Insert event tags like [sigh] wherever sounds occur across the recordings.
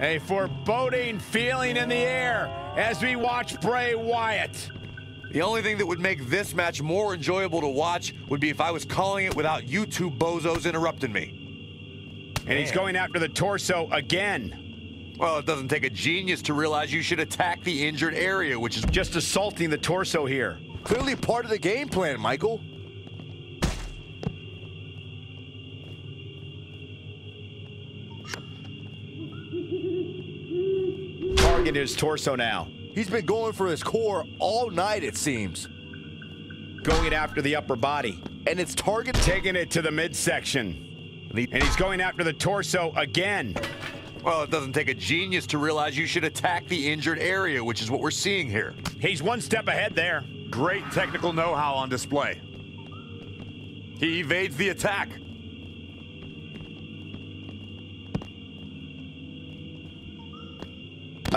A foreboding feeling in the air as we watch Bray Wyatt. The only thing that would make this match more enjoyable to watch would be if I was calling it without you two bozos interrupting me. And he's going after the torso again. Well, it doesn't take a genius to realize you should attack the injured area, which is Just assaulting the torso here. Clearly part of the game plan, Michael. Target his torso now. He's been going for his core all night, it seems. Going after the upper body. And it's target Taking it to the midsection. And he's going after the torso again. Well, it doesn't take a genius to realize you should attack the injured area, which is what we're seeing here. He's one step ahead there. Great technical know-how on display. He evades the attack.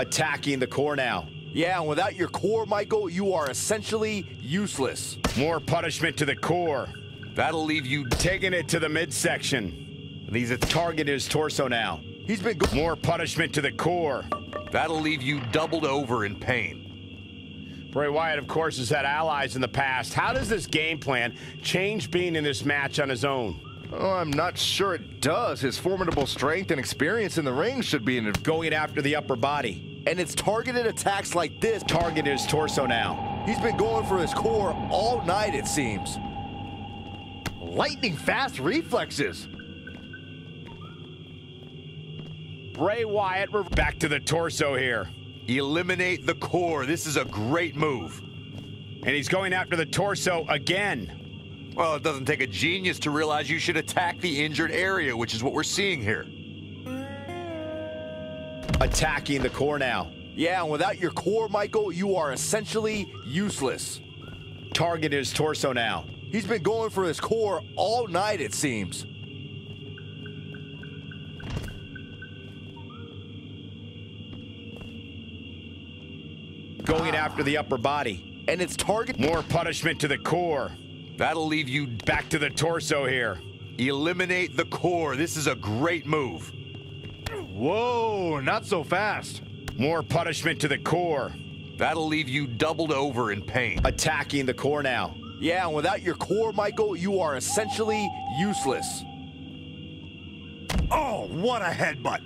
Attacking the core now. Yeah, and without your core, Michael, you are essentially useless. More punishment to the core. That'll leave you Taking it to the midsection. these Target his torso now. He's been go- More punishment to the core. that'll leave you doubled over in pain. Bray Wyatt, of course, has had allies in the past. How does this game plan change being in this match on his own? Oh, I'm not sure it does. His formidable strength and experience in the ring should be in Going after the upper body. And it's targeted attacks like this. Target his torso now. He's been going for his core all night, it seems. lightning fast reflexes. Bray Wyatt, back to the torso here. Eliminate the core. This is a great move. And he's going after the torso again. Well, it doesn't take a genius to realize you should attack the injured area, which is what we're seeing here. Attacking the core now. Yeah, and without your core, Michael, you are essentially useless. Target his torso now. He's been going for his core all night, it seems. Going after the upper body. And it's target. More punishment to the core. That'll leave you Back to the torso here. eliminate the core. This is a great move. Whoa, not so fast. More punishment to the core. That'll leave you doubled over in pain. Attacking the core now. Yeah, and without your core, Michael, you are essentially useless. Oh, what a headbutt.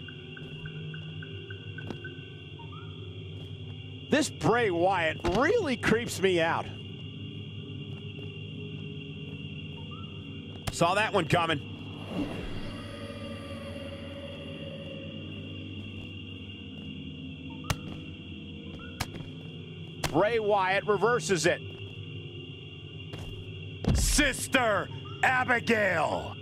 This Bray Wyatt really creeps me out. Saw that one coming. Bray Wyatt reverses it. Sister Abigail.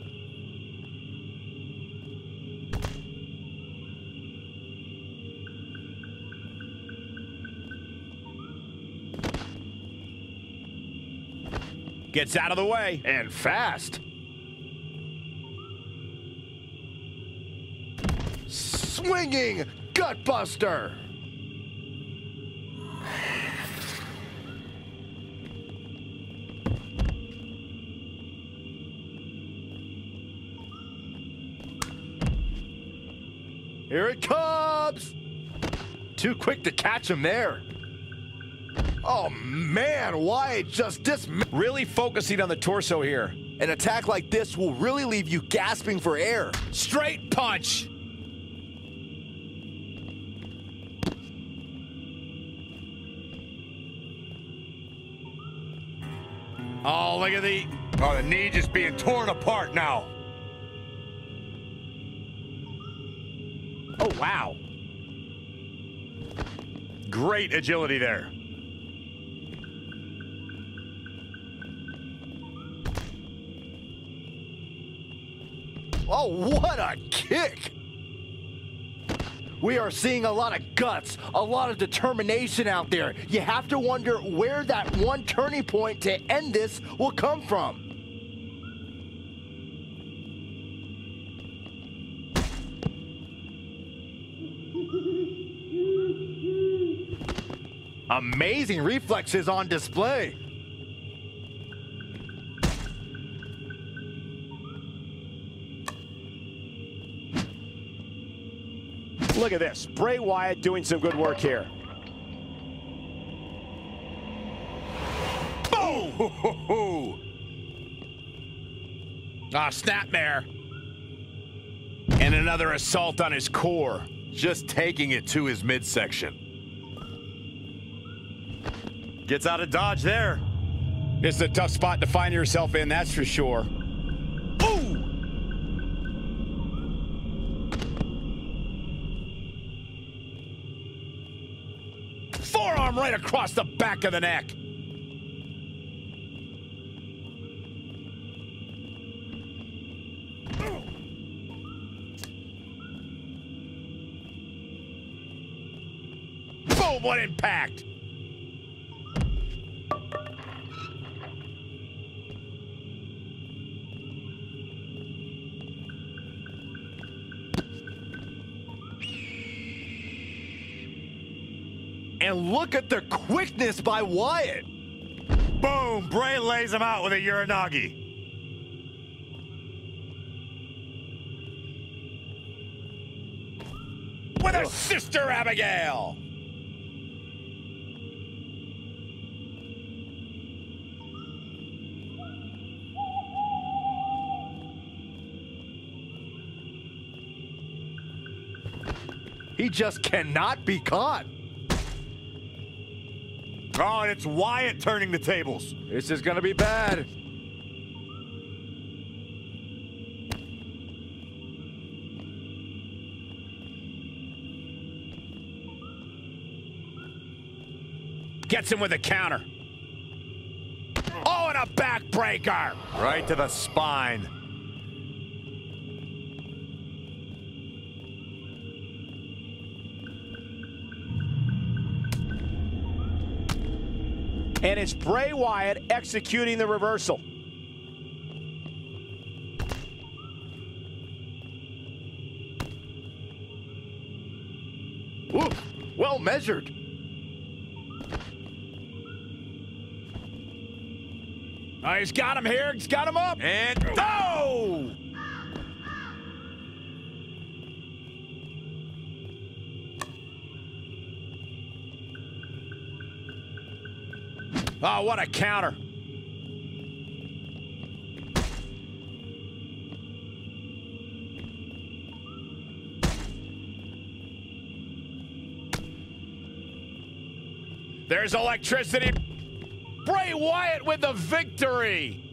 Gets out of the way. And fast. Swinging gutbuster. Here it comes. Too quick to catch him there. Oh man, why just dismissed? Really focusing on the torso here. An attack like this will really leave you gasping for air. Straight punch. Oh, look at the. Oh, the knee just being torn apart now. Wow. Great agility there. Oh, what a kick! We are seeing a lot of guts, a lot of determination out there. You have to wonder where that one turning point to end this will come from. Amazing reflexes on display. Look at this. Bray Wyatt doing some good work here. Ooh. [laughs] Ah, snapmare. And another assault on his core. Just taking it to his midsection. Gets out of dodge there. This is a tough spot to find yourself in, that's for sure. Forearm right across the back of the neck. Boom, what impact! And look at the quickness by Wyatt. Boom! Bray lays him out with a Uranage. with her sister Abigail. He just cannot be caught. Oh, and it's Wyatt turning the tables. This is going to be bad. Gets him with a counter. Oh, and a backbreaker. Right to the spine. And it's Bray Wyatt executing the reversal. Ooh, well measured. Oh, he's got him here. He's got him up. And Oh! Oh, what a counter. There's electricity. Bray Wyatt with the victory.